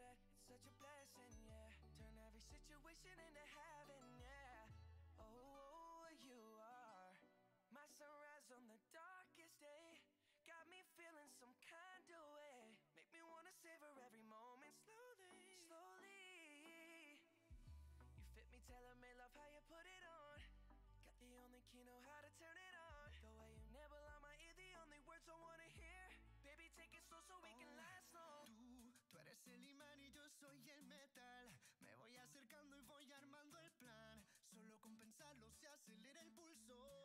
It's such a blessing, yeah. Turn every situation into heaven. el imán y yo soy el metal. Me voy acercando y voy armando el plan. Solo con pensarlo se acelera el pulso.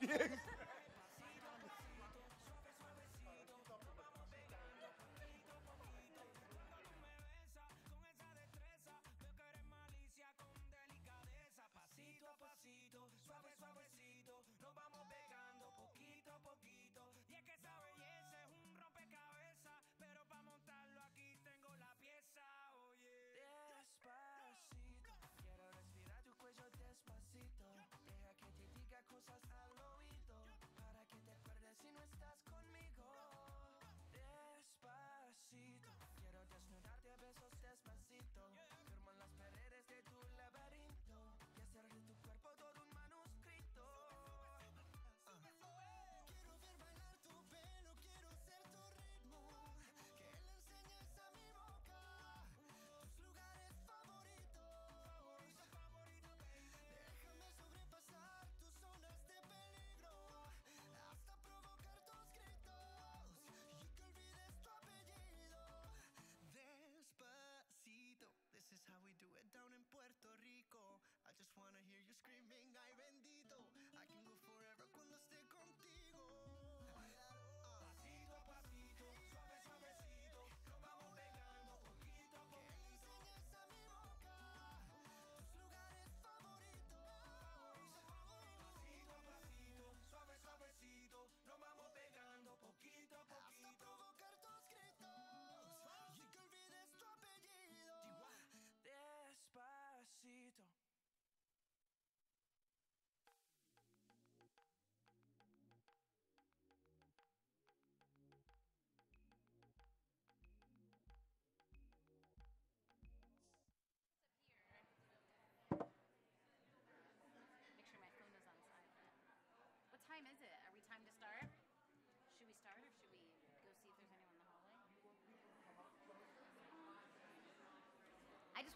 Yes.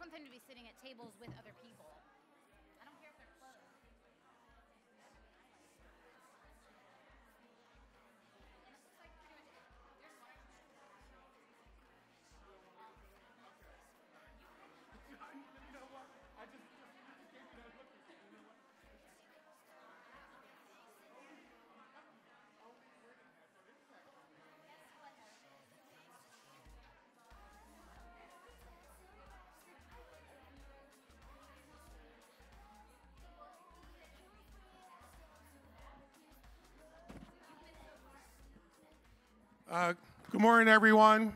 one thing to be sitting at tables with other people. Uh, good morning, everyone.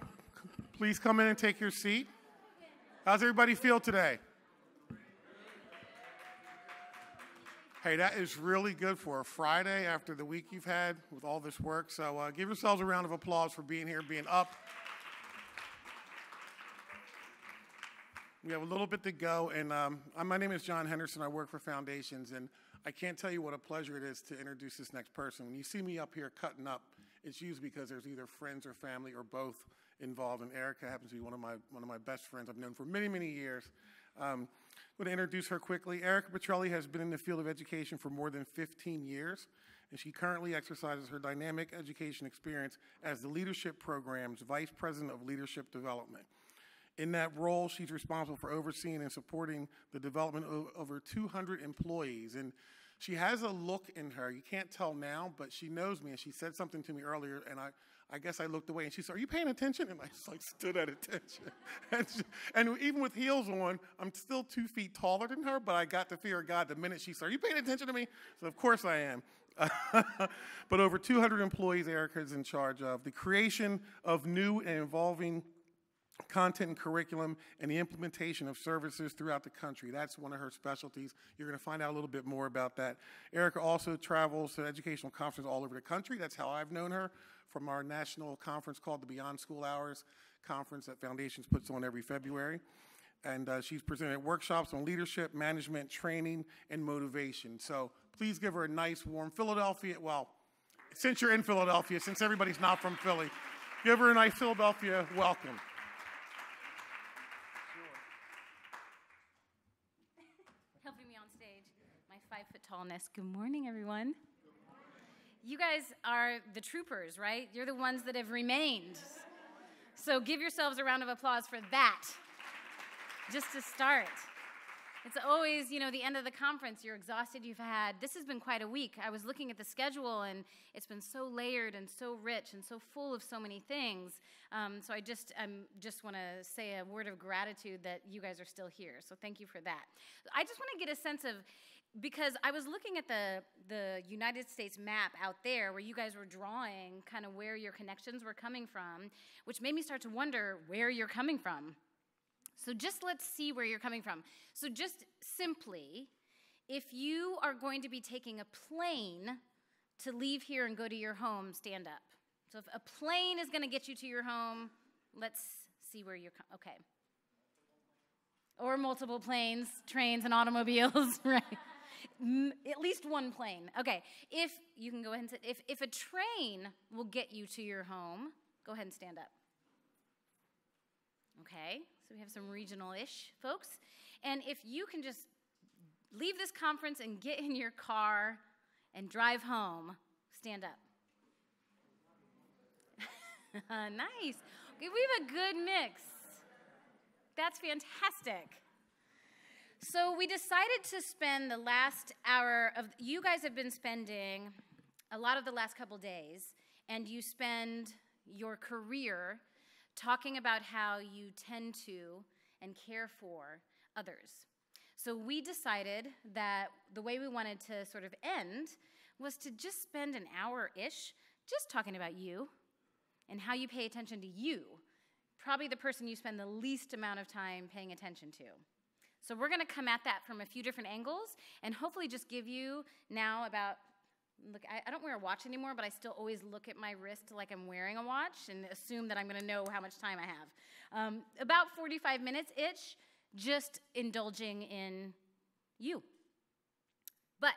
Please come in and take your seat. How's everybody feel today? Hey, that is really good for a Friday after the week you've had with all this work. So uh, give yourselves a round of applause for being here, being up. We have a little bit to go, and um, uh, my name is John Henderson. I work for Foundations, and I can't tell you what a pleasure it is to introduce this next person. When you see me up here cutting up, it's usually because there's either friends or family or both involved. And Erika happens to be one of my one of my best friends I've known for many many years. Um, I'm going to introduce her quickly. Erika Petrelli has been in the field of education for more than 15 years, and she currently exercises her dynamic education experience as the Leadership Program's Vice President of Leadership Development. In that role, she's responsible for overseeing and supporting the development of over 200 employees. And she has a look in her. You can't tell now, but she knows me. And she said something to me earlier, and I, I guess I looked away. And she said, Are you paying attention? And I just like stood at attention. and, she, and even with heels on, I'm still two feet taller than her, but I got the fear of God the minute she said, Are you paying attention to me? So, of course, I am. but over 200 employees Erika is in charge of. The creation of new and evolving content and curriculum, and the implementation of services throughout the country. That's one of her specialties. You're going to find out a little bit more about that. Erika also travels to educational conferences all over the country. That's how I've known her from our national conference called the Beyond School Hours conference that Foundations puts on every February. And uh, she's presented workshops on leadership, management, training, and motivation. So please give her a nice, warm Philadelphia. Well, since you're in Philadelphia, since everybody's not from Philly, give her a nice Philadelphia welcome. five foot tallness. Good morning, everyone. You guys are the troopers, right? You're the ones that have remained. So give yourselves a round of applause for that, just to start. It's always, you know, the end of the conference, you're exhausted, you've had, this has been quite a week. I was looking at the schedule and it's been so layered and so rich and so full of so many things. Um, so I just, um, just want to say a word of gratitude that you guys are still here. So thank you for that. I just want to get a sense of, because I was looking at the the United States map out there where you guys were drawing kind of where your connections were coming from, which made me start to wonder where you're coming from. So just let's see where you're coming from. So just simply, if you are going to be taking a plane to leave here and go to your home, stand up. So if a plane is going to get you to your home, let's see where you're okay. Or multiple planes, trains, and automobiles, right? At least one plane. Okay, if you can go ahead and sit, if, if a train will get you to your home, go ahead and stand up. Okay, so we have some regional ish folks. And if you can just leave this conference and get in your car and drive home, stand up. nice. We have a good mix. That's fantastic. So we decided to spend the last hour of you guys have been spending a lot of the last couple days and you spend your career talking about how you tend to and care for others. So we decided that the way we wanted to sort of end was to just spend an hour ish just talking about you and how you pay attention to you. Probably the person you spend the least amount of time paying attention to. So we're going to come at that from a few different angles and hopefully just give you now about look I, I, don't wear a watch anymore but i still always look at my wrist like i'm wearing a watch and assume that i'm going to know how much time i have um, about 45 minutes itch just indulging in you but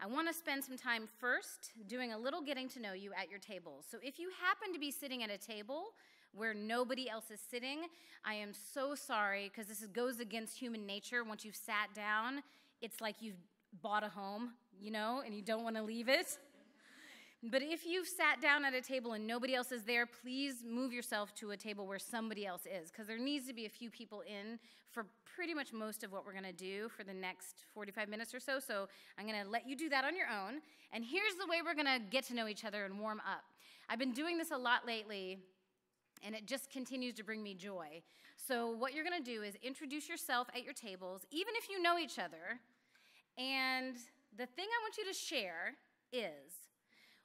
I want to spend some time first doing a little getting to know you at your table. So if you happen to be sitting at a table where nobody else is sitting. I am so sorry because this goes against human nature. Once you've sat down, it's like you've bought a home, you know, and you don't want to leave it. But if you've sat down at a table and nobody else is there, please move yourself to a table where somebody else is, because there needs to be a few people in for pretty much most of what we're going to do for the next 45 minutes or so. So I'm going to let you do that on your own. And here's the way we're going to get to know each other and warm up. I've been doing this a lot lately and it just continues to bring me joy. So, what you're going to do is introduce yourself at your tables, even if you know each other. And the thing I want you to share is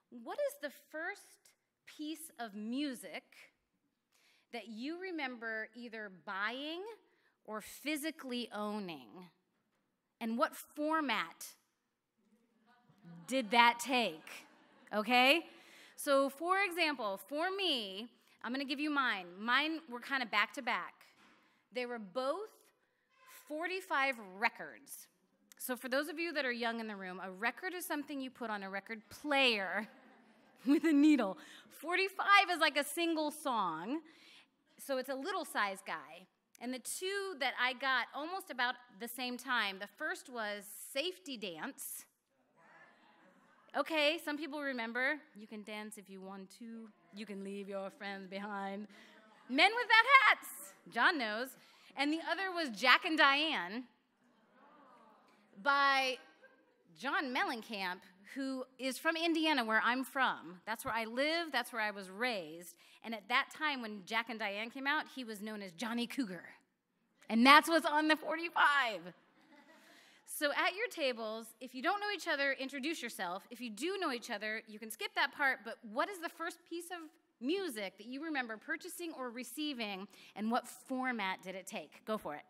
what is the first piece of music that you remember either buying or physically owning? And what format did that take? Okay? So, for example, for me, I'm going to give you mine. Mine were kind of back to back. They were both 45 records. So, for those of you that are young in the room, a record is something you put on a record player with a needle. 45 is like a single song, so it's a little size guy. And the two that I got almost about the same time the first was Safety Dance. Okay, some people remember. You can dance if you want to, you can leave your friends behind. Men Without Hats, John knows. And the other was Jack and Diane by John Mellencamp, who is from Indiana, where I'm from. That's where I live, that's where I was raised. And at that time, when Jack and Diane came out, he was known as Johnny Cougar. And that's what's on the 45. So at your tables, if you don't know each other, introduce yourself. If you do know each other, you can skip that part, but what is the first piece of music that you remember purchasing or receiving, and what format did it take? Go for it.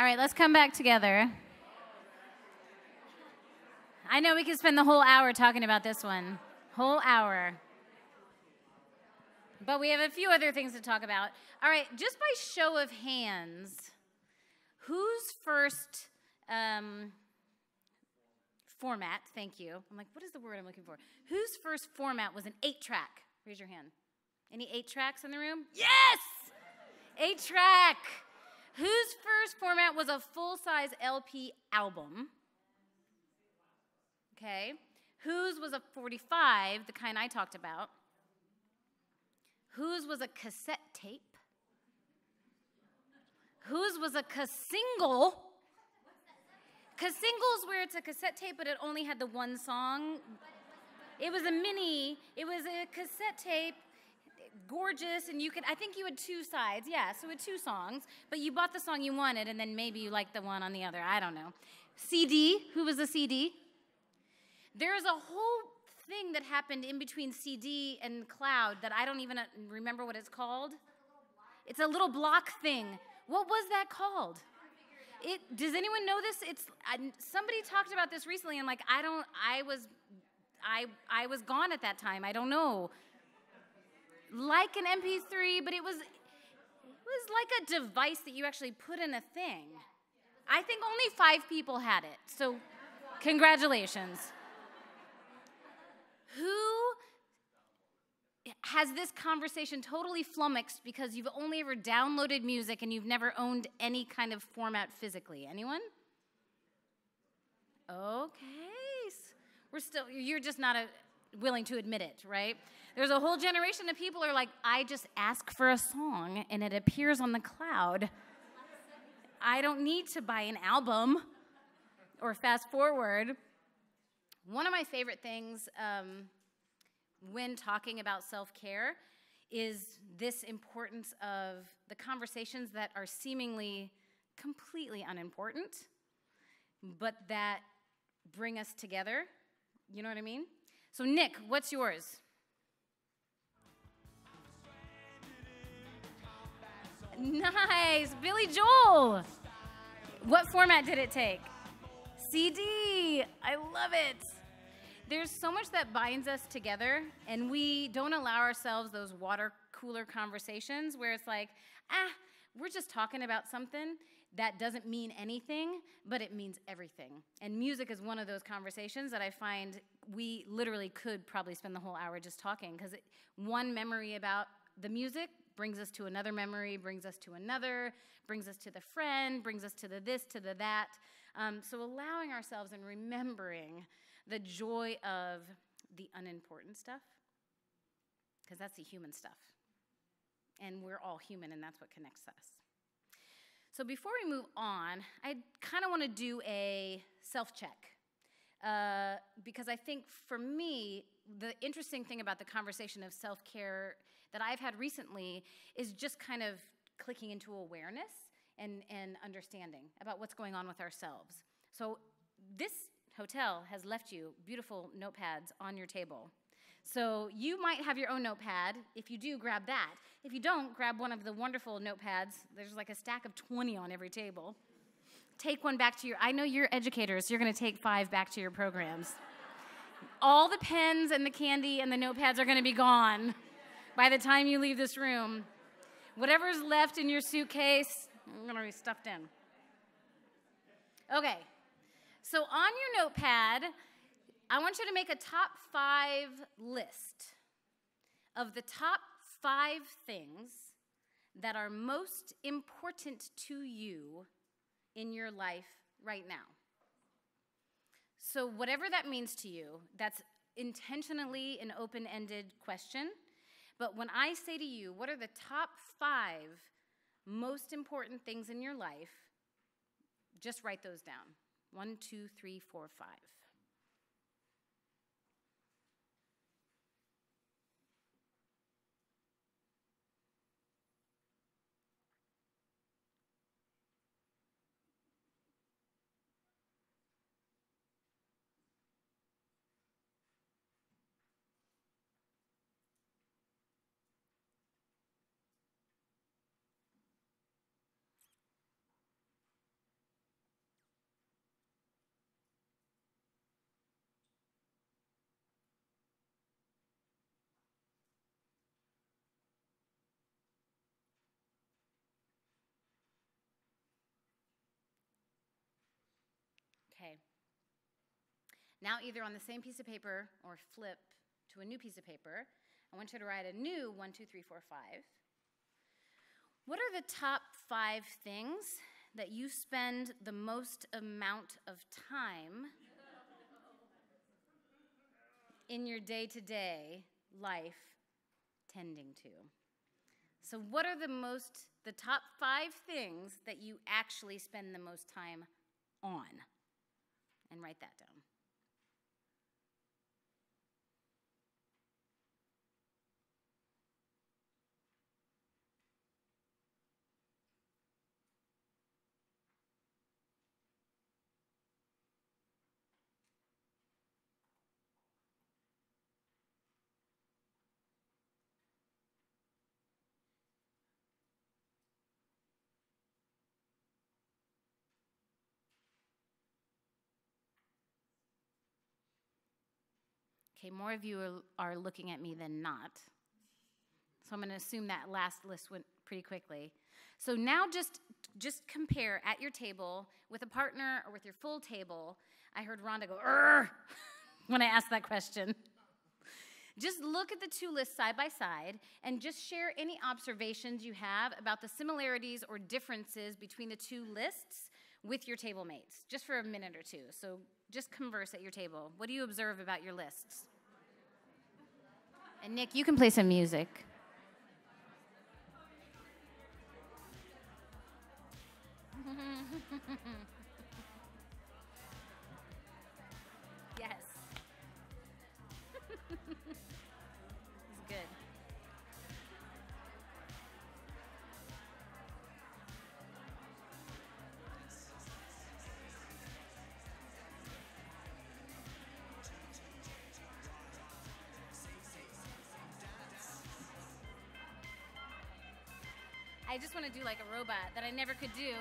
All right, let's come back together. I know we could spend the whole hour talking about this one. Whole hour. But we have a few other things to talk about. All right, just by show of hands, whose first um, format, thank you. I'm like, what is the word I'm looking for? Whose first format was an eight track? Raise your hand. Any eight tracks in the room? Yes! Eight track. Whose first format was a full size LP album? Okay. Whose was a 45, the kind I talked about. Whose was a cassette tape. Whose was a single. Singles where it's a cassette tape, but it only had the one song. It was a mini, it was a cassette tape, gorgeous, and you could, I think you had two sides, yeah, so with two songs, but you bought the song you wanted, and then maybe you liked the one on the other, I don't know. CD, who was the CD? There's a whole thing that happened in between CD and cloud that I don't even uh, remember what it's called. It's a little block thing. What was that called? It, does anyone know this? It's I, somebody talked about this recently, and like I don't. I was, I I was gone at that time. I don't know. Like an MP3, but it was it was like a device that you actually put in a thing. I think only five people had it. So, congratulations. Who has this conversation totally flummoxed because you've only ever downloaded music and you've never owned any kind of format physically? Anyone? Okay. We're still, you're just not a, willing to admit it, right? There's a whole generation of people are like, I just ask for a song and it appears on the cloud. I don't need to buy an album or fast forward. One of my favorite things um, when talking about self care is this importance of the conversations that are seemingly completely unimportant, but that bring us together. You know what I mean? So, Nick, what's yours? Nice. Billy Joel. What format did it take? CD. I love it there's so much that binds us together, and we don't allow ourselves those water cooler conversations where it's like, ah, we're just talking about something that doesn't mean anything, but it means everything. And music is one of those conversations that I find we literally could probably spend the whole hour just talking because one memory about the music brings us to another memory, brings us to another, brings us to the friend, brings us to the this, to the that. Um, so allowing ourselves and remembering the joy of the unimportant stuff, because that's the human stuff. And we're all human, and that's what connects us. So before we move on, I kind of want to do a self check. Uh, because I think for me, the interesting thing about the conversation of self care that I've had recently is just kind of clicking into awareness and, and understanding about what's going on with ourselves. So, this hotel has left you beautiful notepads on your table. So you might have your own notepad. If you do, grab that. If you don't, grab one of the wonderful notepads. There's like a stack of 20 on every table. Take one back to your, I know you're educators, you're gonna take five back to your programs. All the pens and the candy and the notepads are gonna be gone by the time you leave this room. Whatever's left in your suitcase, I'm gonna be stuffed in. Okay, so on your notepad, I want you to make a top five list of the top five things that are most important to you in your life right now. So, whatever that means to you, that's intentionally an open ended question. But when I say to you, what are the top five most important things in your life, just write those down. One, two, three, four, five. Okay. Now, either on the same piece of paper or flip to a new piece of paper, I want you to write a new one, two, three, four, five. What are the top five things that you spend the most amount of time in your day to day life tending to. So, what are the most, the top five things that you actually spend the most time on? And write that down. Okay, more of you are, looking at me than not. So I'm going to assume that last list went pretty quickly. So now just just compare at your table with a partner or with your full table. I heard Rhonda go when I asked that question. Just look at the two lists side by side and just share any observations you have about the similarities or differences between the two lists with your table mates, just for a minute or two. So just converse at your table. What do you observe about your lists? And Nick, you can play some music. I just want to do like a robot that I never could do.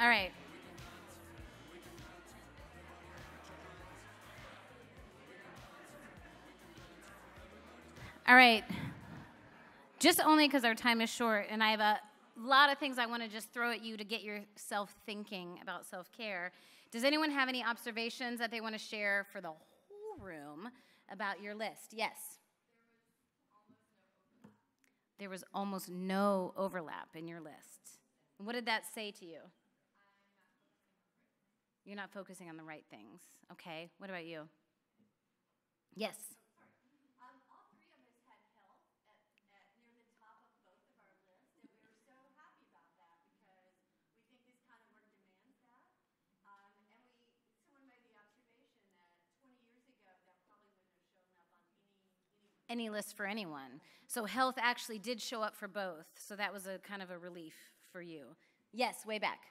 All right. All right. Just only because our time is short, and I have a lot of things I want to just throw at you to get yourself thinking about self care. Does anyone have any observations that they want to share for the whole room about your list? Yes. There was almost no overlap in your list. What did that say to you? You're not focusing on the right things. Okay. What about you? Yes. Um, all three of us had health at, at near the top of both of our lists, and we were so happy about that because we think this kind of work demands that. Um, and we, someone made the observation that 20 years ago that probably wouldn't have shown up on any anyone. Any list for anyone. So health actually did show up for both. So that was a kind of a relief for you. Yes, way back.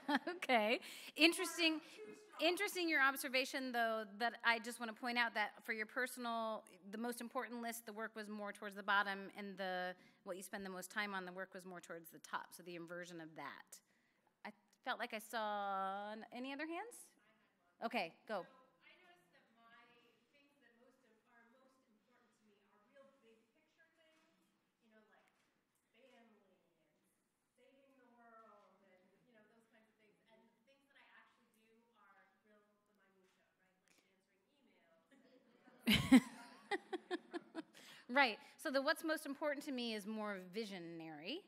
okay. Interesting. Interesting your observation though that I just want to point out that for your personal the most important list the work was more towards the bottom and the what you spend the most time on the work was more towards the top so the inversion of that. I felt like I saw any other hands? Okay, go. I noticed that my things that most im- are most important to me are real big picture things, you know, like family and saving the world and you know those kinds of things. And the things that I actually do are real the minutia, right? Like answering emails. Right. So the what's most important to me is more visionary,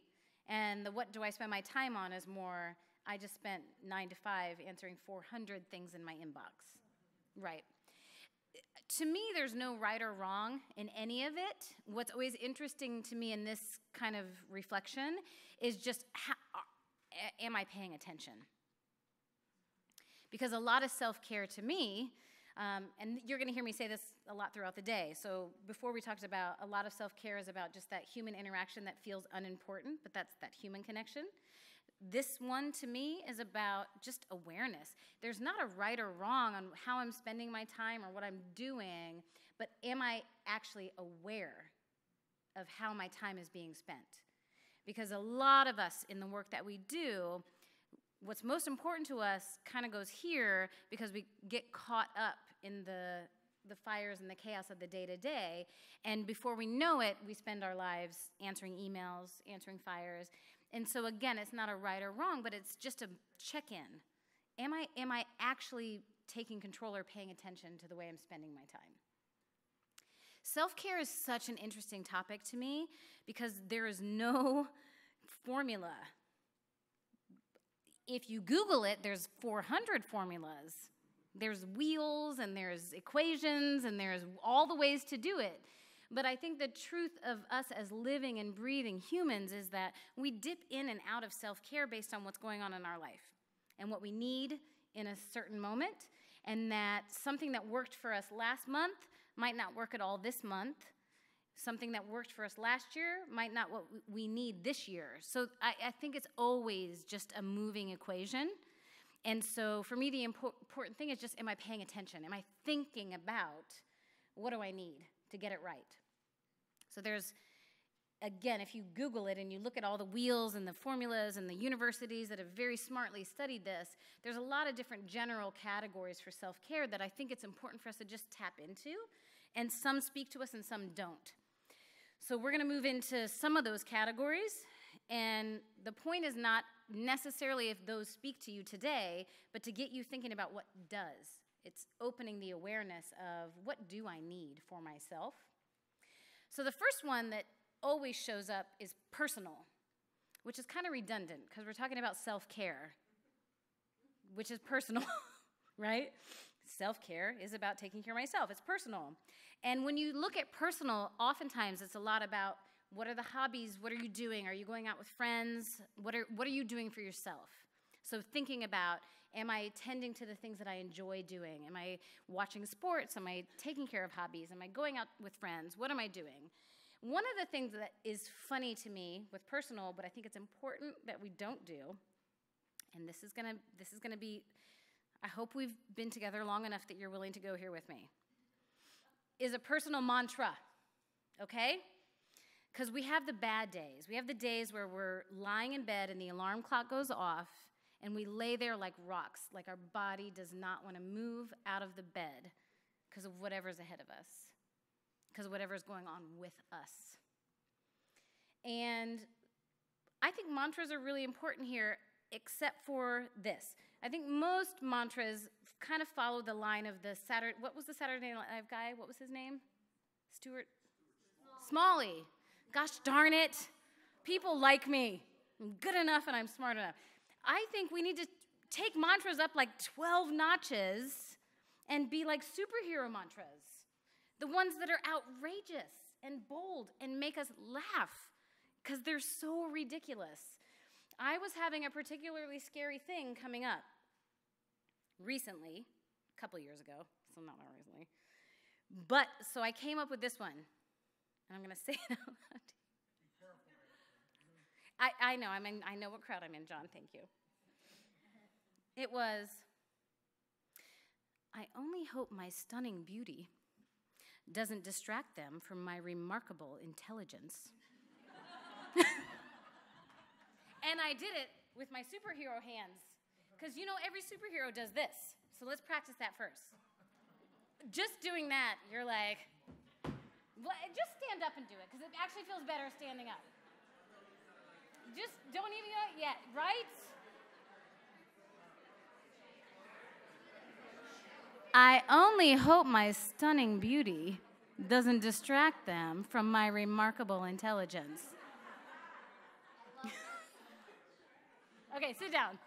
and the what do I spend my time on is more. I just spent nine to five answering 400 things in my inbox. Right. To me, there's no right or wrong in any of it. What's always interesting to me in this kind of reflection is just how, am I paying attention? Because a lot of self care to me, um, and you're going to hear me say this a lot throughout the day. So before we talked about a lot of self care is about just that human interaction that feels unimportant, but that's that human connection. This one to me is about just awareness. There's not a right or wrong on how I'm spending my time or what I'm doing, but am I actually aware of how my time is being spent? Because a lot of us in the work that we do, what's most important to us kind of goes here because we get caught up in the the fires and the chaos of the day to day and before we know it we spend our lives answering emails answering fires. And so again it's not a right or wrong but it's just a check in am i am i actually taking control or paying attention to the way i'm spending my time? Self-care is such an interesting topic to me because there is no formula. If you Google it, there's 400 formulas. There's wheels and there's equations and there's all the ways to do it. But I think the truth of us as living and breathing humans is that we dip in and out of self care based on what's going on in our life and what we need in a certain moment. And that something that worked for us last month might not work at all this month something that worked for us last year might not what we need this year. So I, I think it's always just a moving equation. And so for me, the impor- important thing is just am I paying attention? Am I thinking about what do I need to get it right? So there's, again, if you Google it and you look at all the wheels and the formulas and the universities that have very smartly studied this, there's a lot of different general categories for self care that I think it's important for us to just tap into. And some speak to us and some don't. So we're going to move into some of those categories. And the point is not necessarily if those speak to you today, but to get you thinking about what does. It's opening the awareness of what do I need for myself. So the first one that always shows up is personal, which is kind of redundant because we're talking about self care, which is personal, right? Self care is about taking care of myself, it's personal. And when you look at personal, oftentimes it's a lot about what are the hobbies? What are you doing? Are you going out with friends? What are, what are you doing for yourself? So, thinking about am I tending to the things that I enjoy doing? Am I watching sports? Am I taking care of hobbies? Am I going out with friends? What am I doing? One of the things that is funny to me with personal, but I think it's important that we don't do, and this is gonna this is gonna be I hope we've been together long enough that you're willing to go here with me. Is a personal mantra, okay? Because we have the bad days. We have the days where we're lying in bed and the alarm clock goes off and we lay there like rocks, like our body does not want to move out of the bed because of whatever's ahead of us, because of whatever's going on with us. And I think mantras are really important here, except for this. I think most mantras kind of follow the line of the Saturday. What was the Saturday Night Live guy? What was his name? Stuart Smalley. Gosh darn it! People like me. I'm good enough, and I'm smart enough. I think we need to take mantras up like 12 notches and be like superhero mantras. The ones that are outrageous and bold and make us laugh because they're so ridiculous. I was having a particularly scary thing coming up recently, a couple years ago, so not recently. But so I came up with this one, and I'm going to say it out loud. I, I know, I'm in, I know what crowd I'm in, John, thank you. It was I only hope my stunning beauty doesn't distract them from my remarkable intelligence. and I did it with my superhero hands. Because you know, every superhero does this. So let's practice that first. Just doing that, you're like, just stand up and do it, because it actually feels better standing up. Just don't even it yet, right? I only hope my stunning beauty doesn't distract them from my remarkable intelligence. okay, sit down.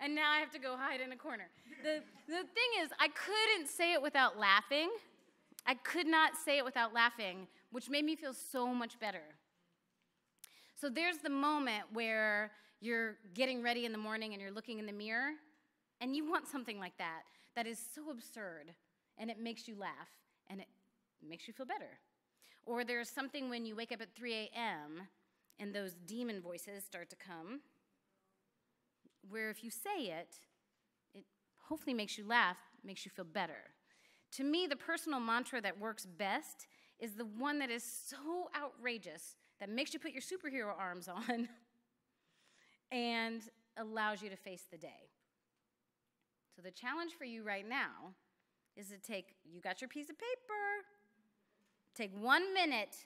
And now I have to go hide in a corner. The, the thing is, I couldn't say it without laughing. I could not say it without laughing, which made me feel so much better. So there's the moment where you're getting ready in the morning and you're looking in the mirror, and you want something like that that is so absurd and it makes you laugh and it makes you feel better. Or there's something when you wake up at 3 a.m. and those demon voices start to come, where if you say it, it hopefully makes you laugh, makes you feel better. To me, the personal mantra that works best is the one that is so outrageous that makes you put your superhero arms on and allows you to face the day. So the challenge for you right now is to take, you got your piece of paper, take one minute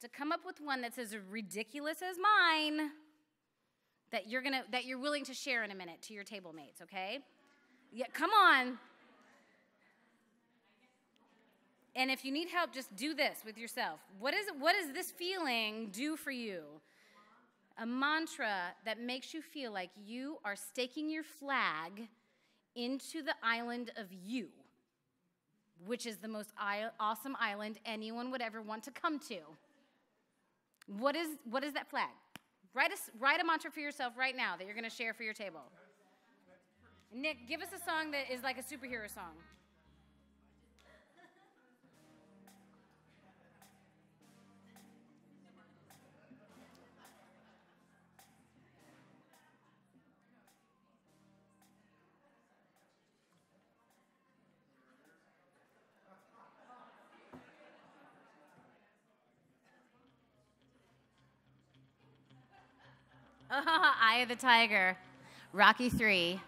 to come up with one that's as ridiculous as mine that you're gonna that you're willing to share in a minute to your table mates, okay? Yeah, come on. And if you need help, just do this with yourself. What is what does this feeling do for you? A mantra that makes you feel like you are staking your flag into the island of you, which is the most awesome island anyone would ever want to come to. What is, what is that flag? Write a, write a mantra for yourself right now that you're going to share for your table. Nick, give us a song that is like a superhero song. Eye of the Tiger, Rocky 3,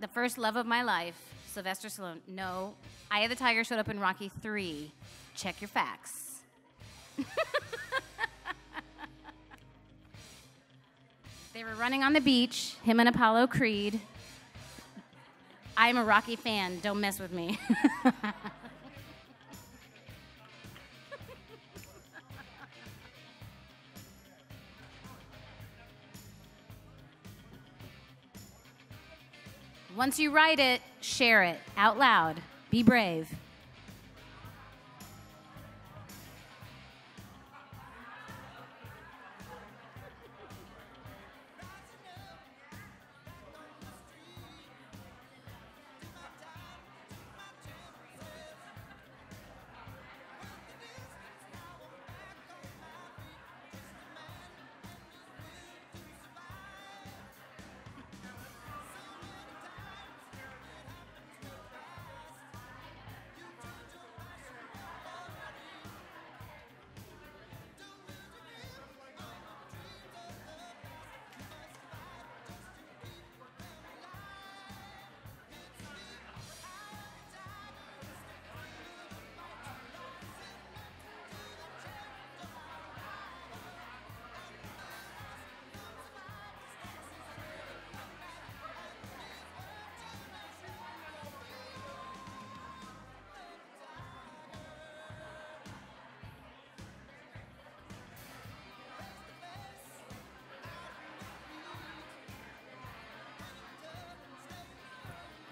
The First Love of My Life, Sylvester Stallone. No, Eye of the Tiger showed up in Rocky 3. Check your facts. they were running on the beach, him and Apollo Creed. I'm a Rocky fan, don't mess with me. Once you write it, share it out loud. Be brave.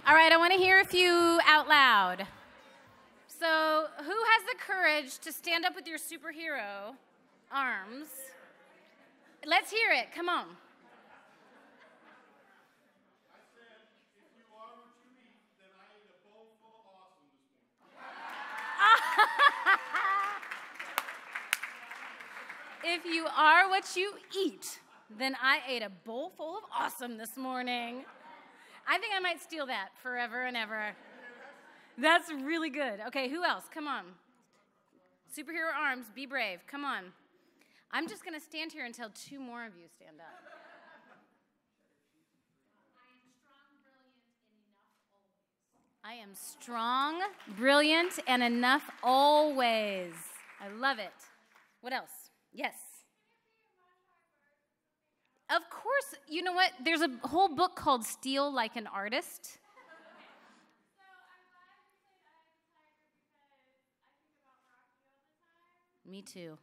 All right, I want to hear a few out loud. So, who has the courage to stand up with your superhero arms? Let's hear it. Come on. If you are what you eat, then I ate a bowl of awesome. If you are what you eat, then I ate a bowl full of awesome this morning. I think I might steal that forever and ever. That's really good. Okay, who else? Come on. Superhero arms, be brave. Come on. I'm just going to stand here until two more of you stand up. I am strong, brilliant, and enough always. I love it. What else? Yes. Of course, you know what? There's a whole book called Steal Like an Artist. Me too.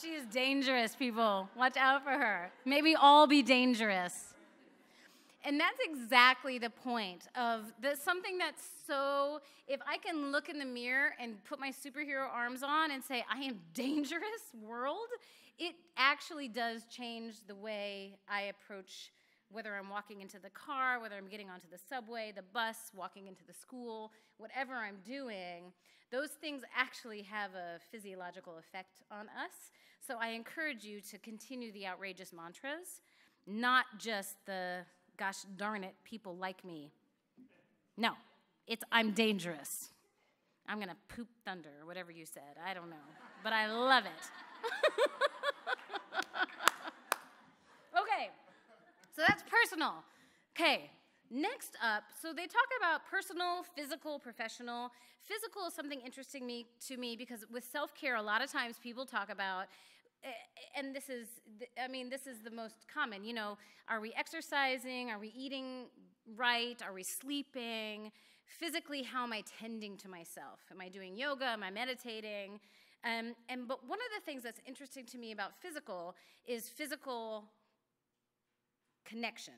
She is dangerous, people. Watch out for her. Maybe all be dangerous. And that's exactly the point of the, something that's so. If I can look in the mirror and put my superhero arms on and say, I am dangerous, world, it actually does change the way I approach whether I'm walking into the car, whether I'm getting onto the subway, the bus, walking into the school, whatever I'm doing, those things actually have a physiological effect on us. So I encourage you to continue the outrageous mantras, not just the gosh darn it, people like me. No, it's I'm dangerous. I'm gonna poop thunder, or whatever you said. I don't know. But I love it. okay, so that's personal. Okay, next up, so they talk about personal, physical, professional. Physical is something interesting me, to me because with self care, a lot of times people talk about eh, and this is i mean this is the most common you know are we exercising? Are we eating right? Are we sleeping? Physically how am i tending to myself? Am i doing yoga? Am i meditating? Um, and but one of the things that's interesting to me about physical is physical connection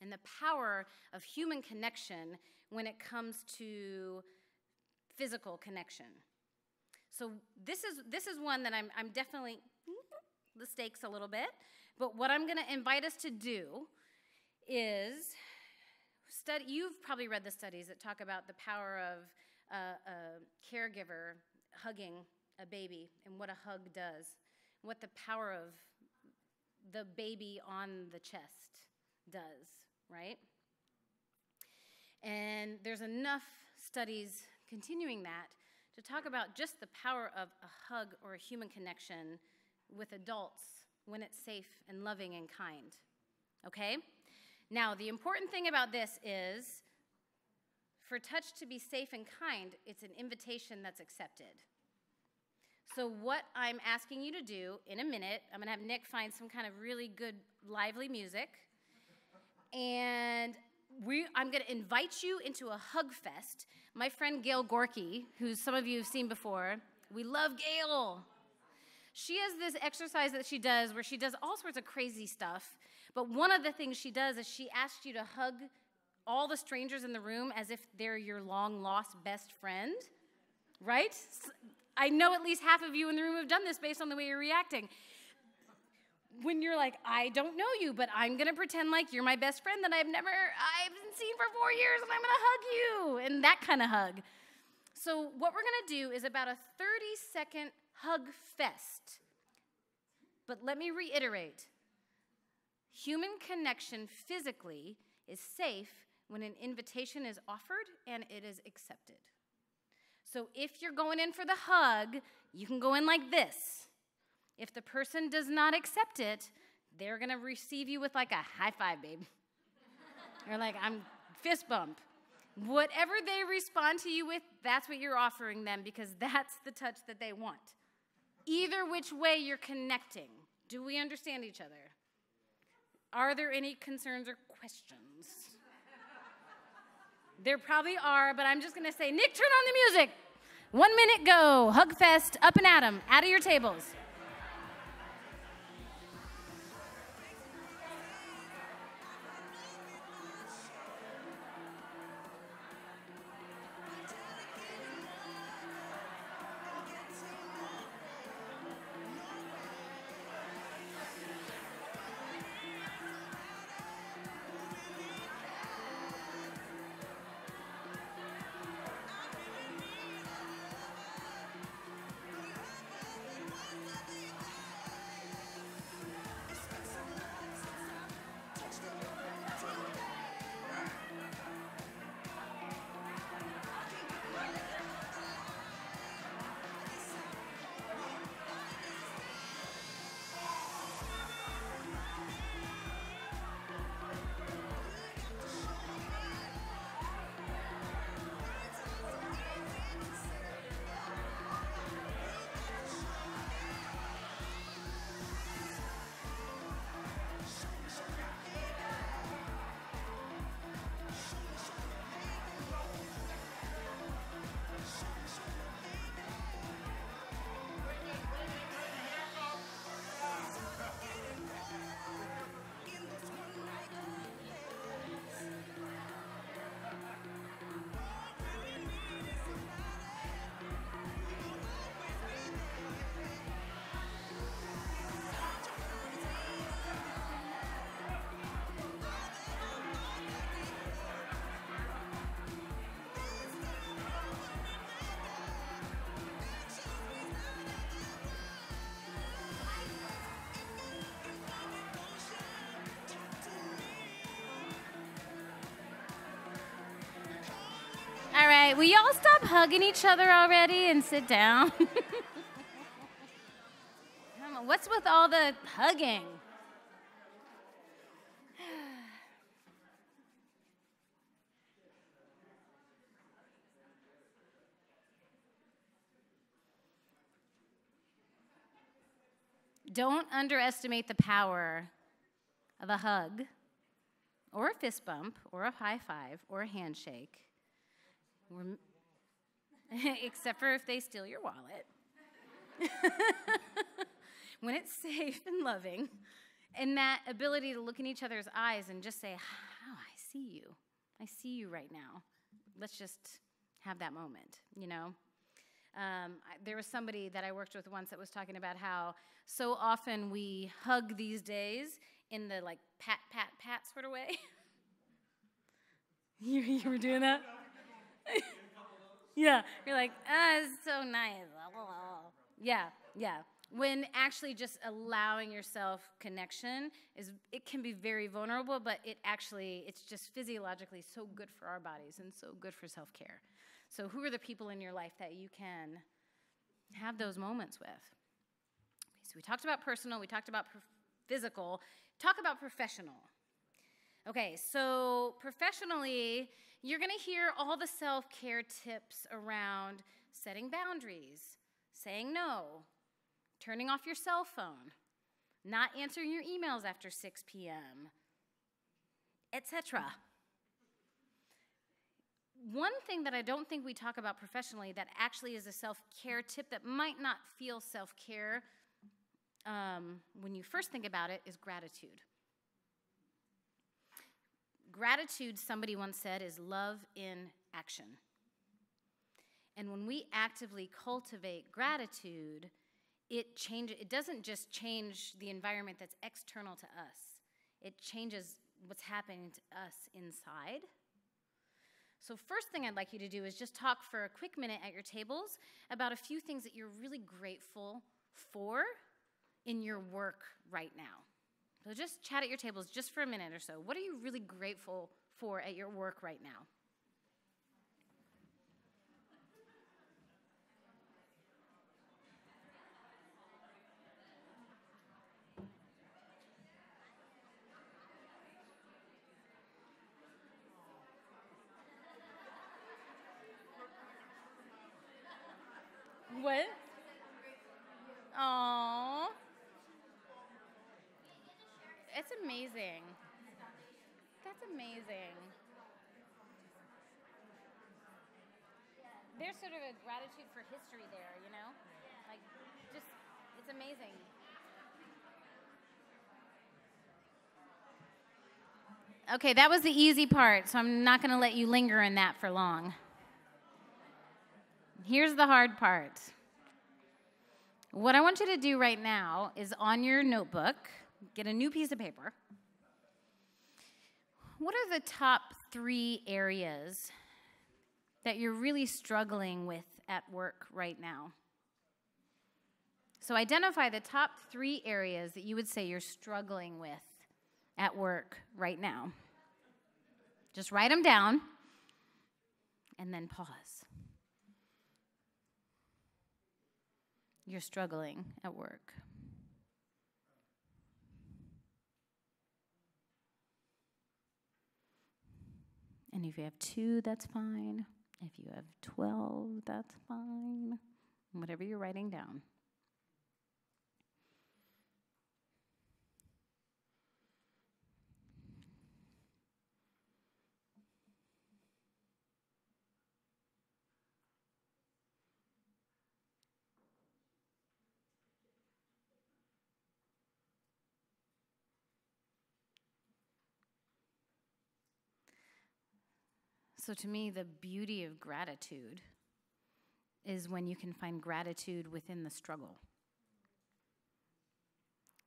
and the power of human connection when it comes to physical connection so this is this is one that I'm I'm definitely the stakes a little bit. But what I'm going to invite us to do is study. You've probably read the studies that talk about the power of uh, a caregiver hugging a baby and what a hug does, what the power of the baby on the chest does, right? And there's enough studies continuing that to talk about just the power of a hug or a human connection with adults when it's safe and loving and kind. Okay? Now, the important thing about this is for touch to be safe and kind, it's an invitation that's accepted. So, what I'm asking you to do in a minute, I'm gonna have Nick find some kind of really good, lively music. And we, I'm going to invite you into a hug fest. My friend Gail Gorky, who some of you have seen before, we love Gail. She has this exercise that she does where she does all sorts of crazy stuff. But one of the things she does is she asks you to hug all the strangers in the room as if they're your long lost best friend, right? I know at least half of you in the room have done this based on the way you're reacting when you're like, I don't know you, but I'm gonna pretend like you're my best friend that I've never, I haven't seen for four years, and I'm gonna hug you, and that kind of hug. So, what we're gonna do is about a 30 second hug fest. But let me reiterate human connection physically is safe when an invitation is offered and it is accepted. So, if you're going in for the hug, you can go in like this. If the person does not accept it, they're to receive you with like a high five, babe. or like, I'm fist bump. Whatever they respond to you with, that's what you're offering them because that's the touch that they want. Either which way you're connecting. Do we understand each other? Are there any concerns or questions? there probably are, but I'm just gonna say, Nick, turn on the music. One minute go. Hug fest, up and at 'em, out of your tables. Right, will y'all stop hugging each other already and sit down? What's with all the hugging? Don't underestimate the power of a hug, or a fist bump, or a high five, or a handshake, except for if they steal your wallet. when it's safe and loving, and that ability to look in each other's eyes and just say, Oh, I see you. I see you right now. Let's just have that moment, you know? Um, there was somebody that I worked with once that was talking about how so often we hug these days in the like pat, pat, pat sort of way. you, you were doing that? yeah. You're like, ah, it's so nice. Yeah, yeah. When actually just allowing yourself connection is, it can be very vulnerable, but it actually, it's just physiologically so good for our bodies and so good for self care. So, who are the people in your life that you can have those moments with? So, we talked about personal, we talked about physical, talk about professional. Okay, so professionally, you're gonna hear all the self care tips around setting boundaries, saying no, turning off your cell phone, not answering your emails after 6 p.m., etc. One thing that I don't think we talk about professionally that actually is a self care tip that might not feel self care um, when you first think about it is gratitude. Gratitude, somebody once said, is love in action. And when we actively cultivate gratitude, it changes it doesn't just change the environment that's external to us. It changes what's happening to us inside. So, first thing I'd like you to do is just talk for a quick minute at your tables about a few things that you're really grateful for in your work right now. So, just chat at your tables just for a minute or so. What are you really grateful for at your work right now? What? Aww. It's amazing. That's amazing. There's sort of a gratitude for history there, you know? Like, just, it's amazing. Okay, that was the easy part, so I'm not going to let you linger in that for long. Here's the hard part. What I want you to do right now is on your notebook, get a new piece of paper. What are the top three areas that you're really struggling with at work right now? So identify the top three areas that you would say you're struggling with at work right now. Just write them down and then pause. You're struggling at work. And if you have two, that's fine. If you have 12, that's fine. Whatever you're writing down. So, to me, the beauty of gratitude is when you can find gratitude within the struggle.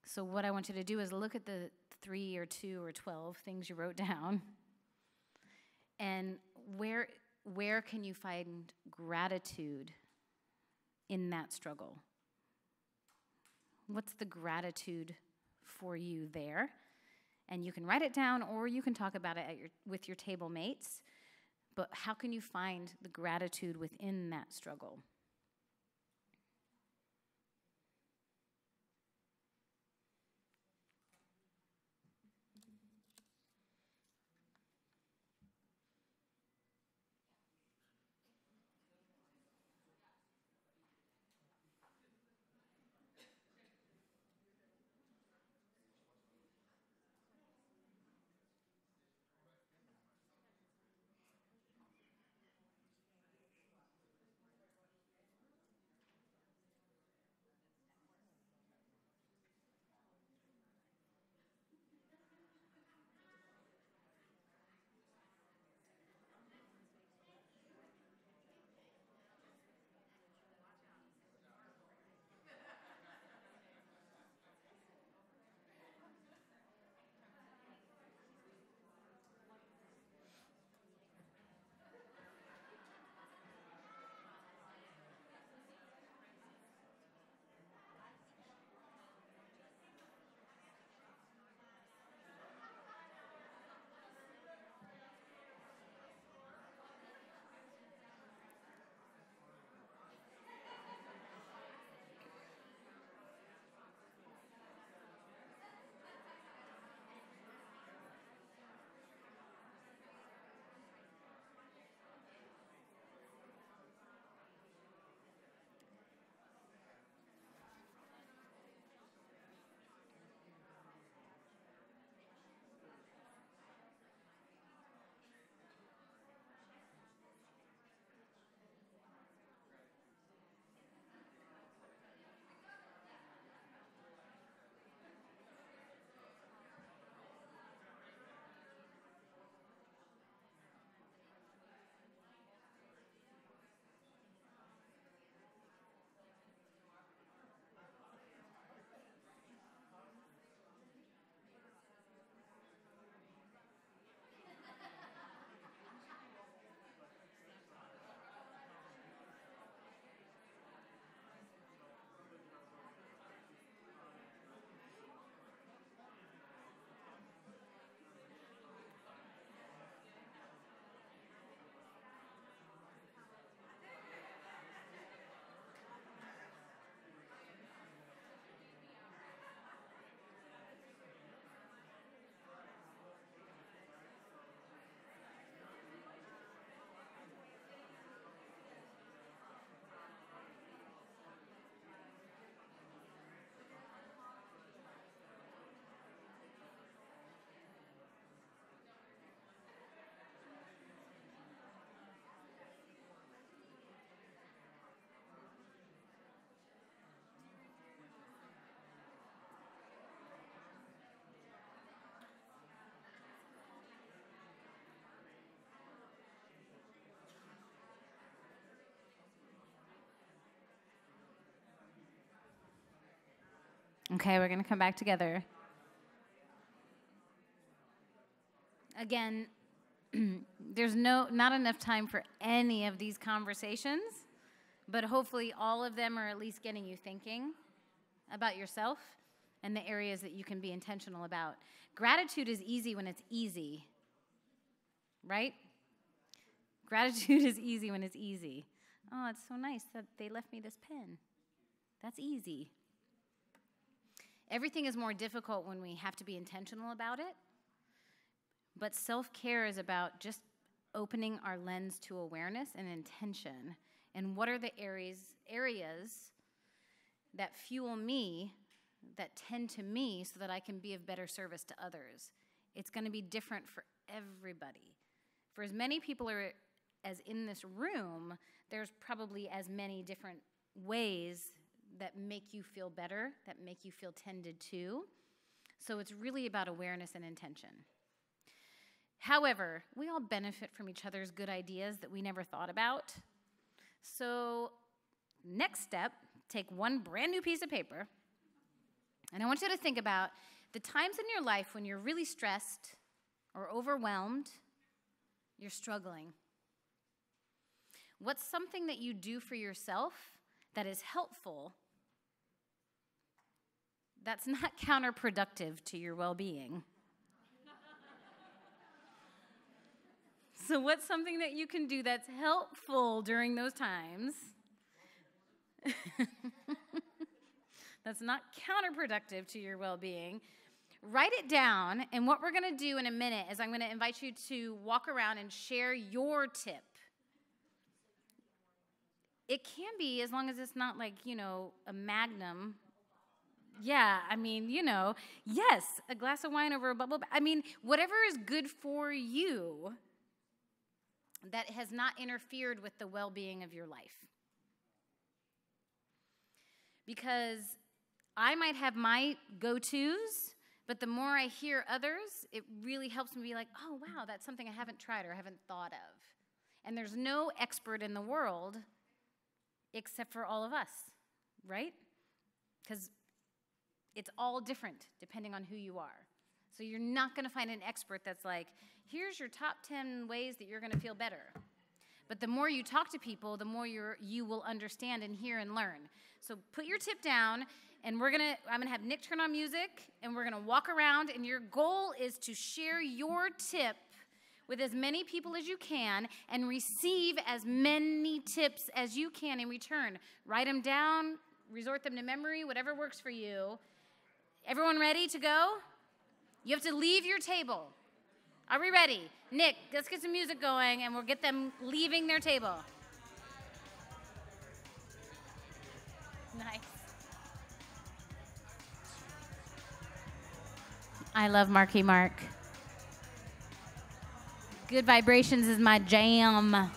So, what I want you to do is look at the three or two or 12 things you wrote down and where, where can you find gratitude in that struggle? What's the gratitude for you there? And you can write it down or you can talk about it your, with your table mates but how can you find the gratitude within that struggle? Okay, we're going to come back together. Again, there's no not enough time for any of these conversations, but hopefully all of them are at least getting you thinking about yourself and the areas that you can be intentional about. Gratitude is easy when it's easy. Right? Gratitude is easy when it's easy. Oh, it's so nice that they left me this pen. That's easy. Everything is more difficult when we have to be intentional about it. But self care is about just opening our lens to awareness and intention. And what are the areas, areas that fuel me, that tend to me, so that I can be of better service to others? It's going to be different for everybody. For as many people are as in this room, there's probably as many different ways that make you feel better, that make you feel tended to. So it's really about awareness and intention. However, we all benefit from each other's good ideas that we never thought about. So, next step, take one brand new piece of paper, and I want you to think about the times in your life when you're really stressed or overwhelmed, you're struggling. What's something that you do for yourself that is helpful that's not counterproductive to your well being. So, what's something that you can do that's helpful during those times? that's not counterproductive to your well being. Write it down, and what we're gonna do in a minute is I'm gonna invite you to walk around and share your tip. It can be as long as it's not like, you know, a magnum. Yeah, I mean, you know, yes, a glass of wine over a bubble. I mean, whatever is good for you that has not interfered with the well being of your life. Because I might have my go tos, but the more I hear others, it really helps me be like, oh, wow, that's something I haven't tried or haven't thought of. And there's no expert in the world except for all of us, right? Because it's all different depending on who you are. So you're not going to find an expert that's like, here's your top 10 ways that you're going to feel better. But the more you talk to people, the more you're, you will understand and hear and learn. So put your tip down, and we're gonna. I'm gonna have Nick turn on music, and we're gonna walk around. And your goal is to share your tip with as many people as you can, and receive as many tips as you can in return. Write them down, resort them to memory, whatever works for you. Everyone ready to go? You have to leave your table. Are we ready? Nick, let's get some music going and we'll get them leaving their table. Nice. I love Marky Mark. Good Vibrations is my jam.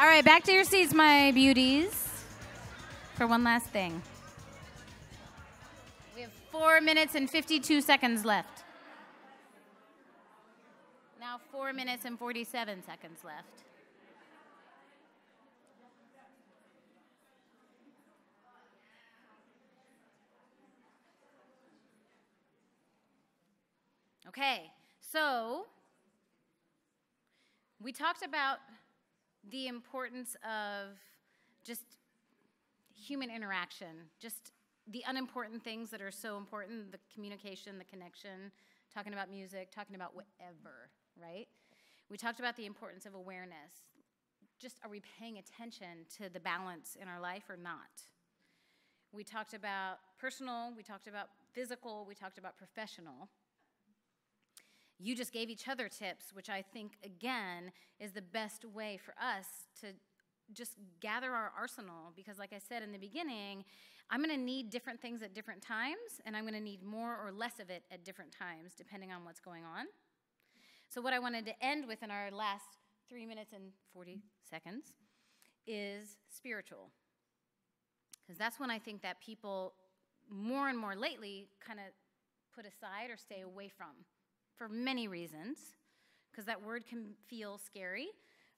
All right, back to your seats, my beauties, for one last thing. We have four minutes and 52 seconds left. Now, four minutes and 47 seconds left. Okay, so we talked about the importance of just human interaction, just the unimportant things that are so important the communication, the connection, talking about music, talking about whatever, right? We talked about the importance of awareness. Just are we paying attention to the balance in our life or not? We talked about personal, we talked about physical, we talked about professional. You just gave each other tips, which I think, again, is the best way for us to just gather our arsenal. Because, like I said in the beginning, I'm going to need different things at different times, and I'm going to need more or less of it at different times, depending on what's going on. So, what I wanted to end with in our last three minutes and 40 seconds is spiritual. Because that's when I think that people, more and more lately, kind of put aside or stay away from for many reasons, because that word can feel scary.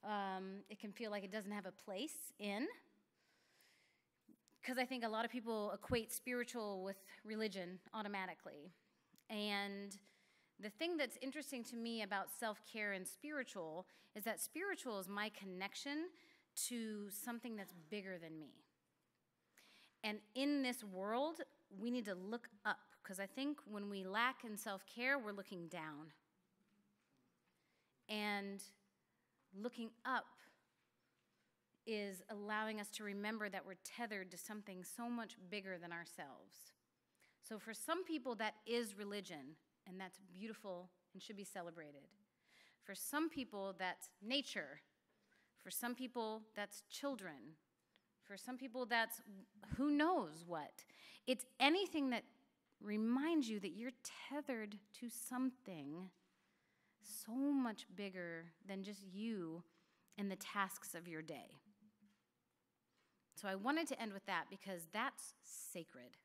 Um, it can feel like it doesn't have a place in. Because I think a lot of people equate spiritual with religion automatically. And the thing that's interesting to me about self care and spiritual is that spiritual is my connection to something that's bigger than me. And in this world, we need to look up because I think when we lack in self care, we're looking down. And looking up is allowing us to remember that we're tethered to something so much bigger than ourselves. So, for some people, that is religion, and that's beautiful and should be celebrated. For some people, that's nature. For some people, that's children. For some people, that's who knows what. It's anything that reminds you that you're tethered to something so much bigger than just you and the tasks of your day. So I wanted to end with that because that's sacred.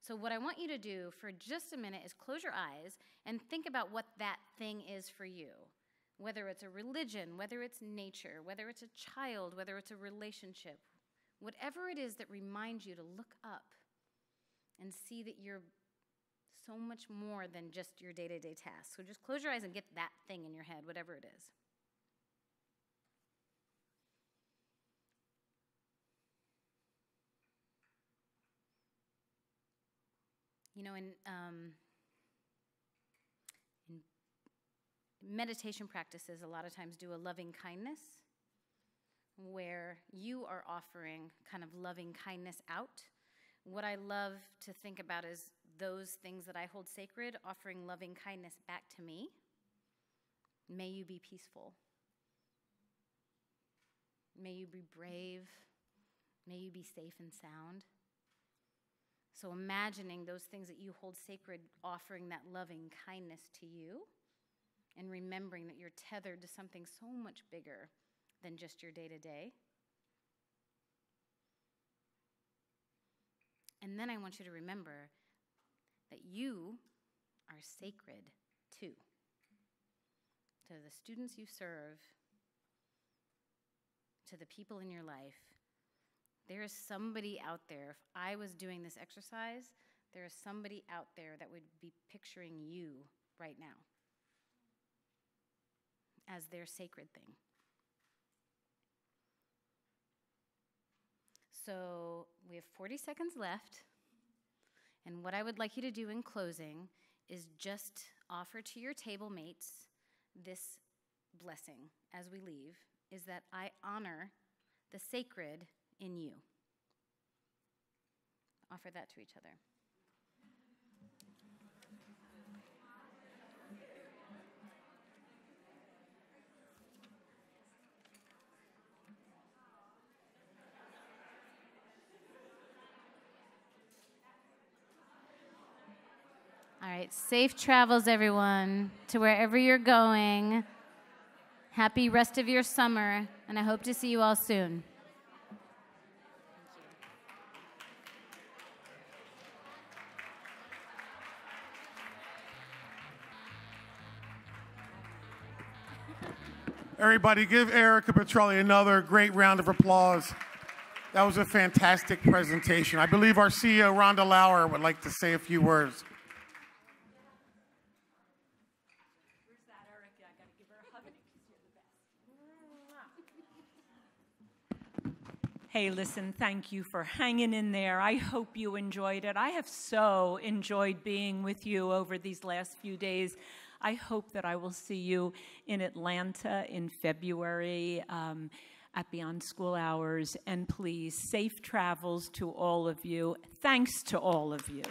So, what I want you to do for just a minute is close your eyes and think about what that thing is for you. Whether it's a religion, whether it's nature, whether it's a child, whether it's a relationship, whatever it is that reminds you to look up and see that you're so much more than just your day to day tasks. So just close your eyes and get that thing in your head, whatever it is. You know, in, um, in meditation practices, a lot of times do a loving kindness where you are offering kind of loving kindness out what I love to think about is those things that I hold sacred, offering loving kindness back to me. May you be peaceful. May you be brave. May you be safe and sound. So, imagining those things that you hold sacred, offering that loving kindness to you, and remembering that you're tethered to something so much bigger than just your day to day. And then I want you to remember that you are sacred too. To the students you serve, to the people in your life, there is somebody out there. If I was doing this exercise, there is somebody out there that would be picturing you right now as their sacred thing. So we have 40 seconds left. And what I would like you to do in closing is just offer to your table mates this blessing as we leave is that I honor the sacred in you. Offer that to each other. Right, safe travels, everyone, to wherever you're going. Happy rest of your summer, and I hope to see you all soon. Everybody, give Erika Petrelli another great round of applause. That was a fantastic presentation. I believe our CEO, Rhonda Lauer, would like to say a few words. Hey, listen, thank you for hanging in there. I hope you enjoyed it. I have so enjoyed being with you over these last few days. I hope that I will see you in Atlanta in February um, at Beyond School Hours. And please, safe travels to all of you. Thanks to all of you.